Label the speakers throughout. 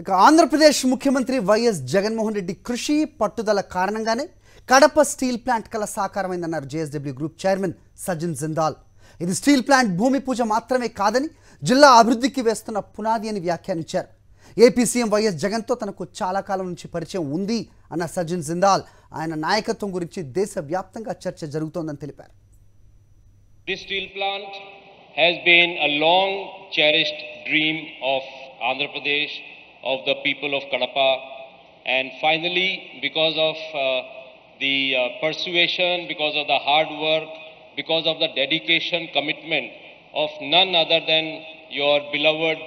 Speaker 1: ఇక ఆంధ్రప్రదేశ్ ముఖ్యమంత్రి వైఎస్ జగన్మోహన్ రెడ్డి కృషి పట్టుదల కారణంగానే కడప స్టీల్ ప్లాంట్ కల సాకారమైందన్నారు JSW group chairman Sajjan Jindal. ఇది స్టీల్ ప్లాంట్ భూమి పూజ మాత్రమే కాదని జిల్లా అభివృద్ధికి వేస్తున్న పునాది అని వ్యాఖ్యానించారు. ఏపీ సీఎం వైఎస్ జగన్తో తనకు చాలా కాలం నుంచి పరిచయం ఉంది అన్న సజ్జన్ జిందాల్ ఆయన నాయకత్వం గురించి దేశవ్యాప్తంగా చర్చ జరుగుతోందని తెలిపారు.
Speaker 2: This steel plant has been a long cherished dream of Andhra Pradesh, of the people of Kadapa, and finally, because of uh, the uh, persuasion, because of the hard work, because of the dedication, commitment of none other than your beloved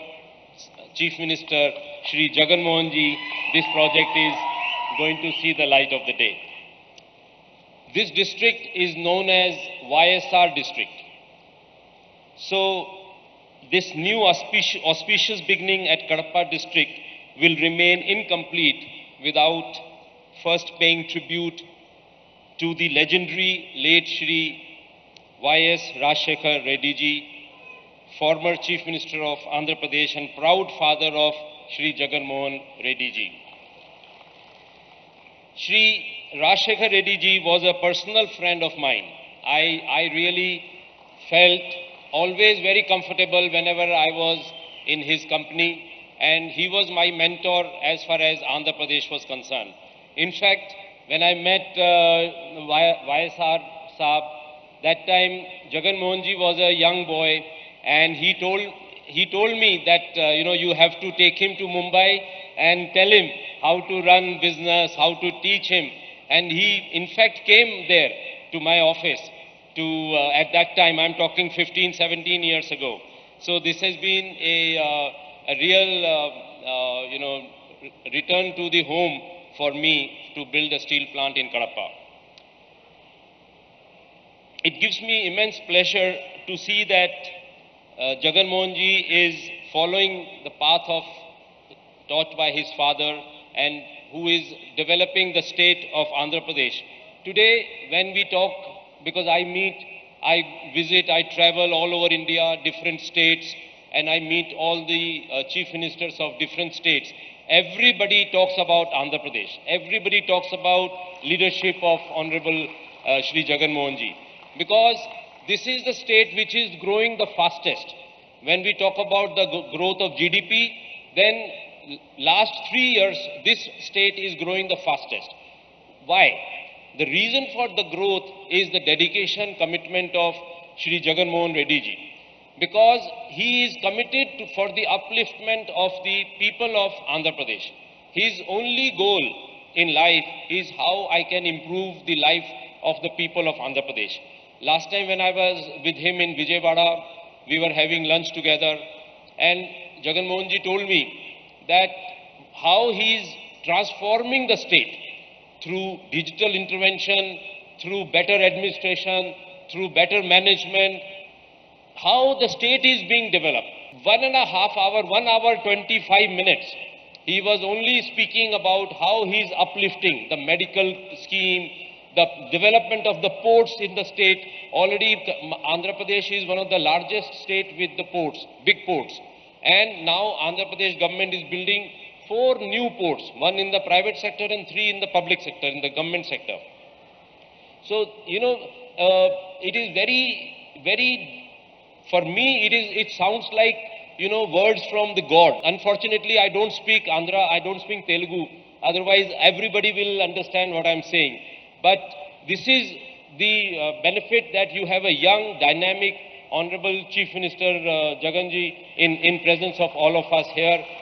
Speaker 2: Chief Minister Shri Jagan Mohan ji, this project is going to see the light of the day. This district is known as YSR district. So, this new auspicious, auspicious beginning at Kadapa district will remain incomplete without first paying tribute to the legendary late Shri Y.S. Rajshekhar Reddy ji, former Chief Minister of Andhra Pradesh and proud father of Shri Jagan Mohan Reddy ji. Shri Rajshekhar Reddy ji was a personal friend of mine. I, I really felt always very comfortable whenever I was in his company, and he was my mentor as far as Andhra Pradesh was concerned. In fact, when I met uh, YSR Saab, that time Jagan Mohan ji was a young boy, and he told he told me that uh, you know you have to take him to Mumbai and tell him how to run business, how to teach him, and he in fact came there to my office to uh, at that time i'm talking 15 17 years ago so this has been a, uh, a real uh, uh, you know return to the home for me to build a steel plant in kadapa. It gives me immense pleasure to see that uh, jagan mohan ji is following the path of taught by his father and who is developing the state of andhra pradesh. Today when we talk because I meet, I visit, I travel all over India, different states, and I meet all the uh, chief ministers of different states. Everybody talks about Andhra Pradesh. Everybody talks about leadership of Honorable uh, Shri Jagan Mohan ji. Because this is the state which is growing the fastest. When we talk about the growth of GDP, then last three years, this state is growing the fastest. Why? The reason for the growth is the dedication, commitment of Shri Jagan Mohan Reddy ji. Because he is committed to, for the upliftment of the people of Andhra Pradesh. His only goal in life is how I can improve the life of the people of Andhra Pradesh. Last time when I was with him in Vijayawada, we were having lunch together, and Jagan Mohan ji told me that how he is transforming the state through digital intervention, through better administration, through better management, how the state is being developed. One and a half hour, one hour, 25 minutes, he was only speaking about how he is uplifting the medical scheme, the development of the ports in the state. Already, Andhra Pradesh is one of the largest state with the ports, big ports. And now Andhra Pradesh government is building four new ports, one in the private sector and three in the public sector, in the government sector. So, you know, uh, it is very, very, for me, it is, it sounds like, you know, words from the God. Unfortunately, I don't speak Andhra, I don't speak Telugu. Otherwise, everybody will understand what I'm saying. But this is the uh, benefit that you have a young, dynamic, Honorable Chief Minister uh, Jaganji in, in presence of all of us here.